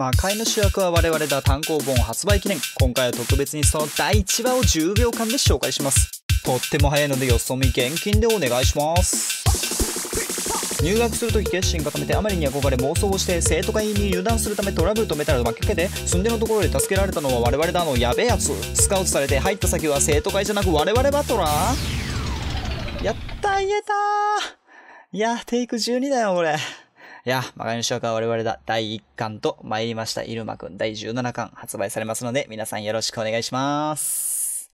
魔界の主役は我々だ単行本発売記念。今回は特別にその第1話を10秒間で紹介します。とっても早いのでよそ見現金でお願いします。入学するとき決心固めてあまりに憧れ妄想をして生徒会に入団するためトラブルとメタルを巻きかけて寸出のところで助けられたのは我々だのやべえやつスカウトされて入った先は生徒会じゃなく我々バトラーやった言えたいやテイク12だよ俺いや、魔界の主役は我々だ。第1巻と参りました。イルマくん第17巻発売されますので、皆さんよろしくお願いします。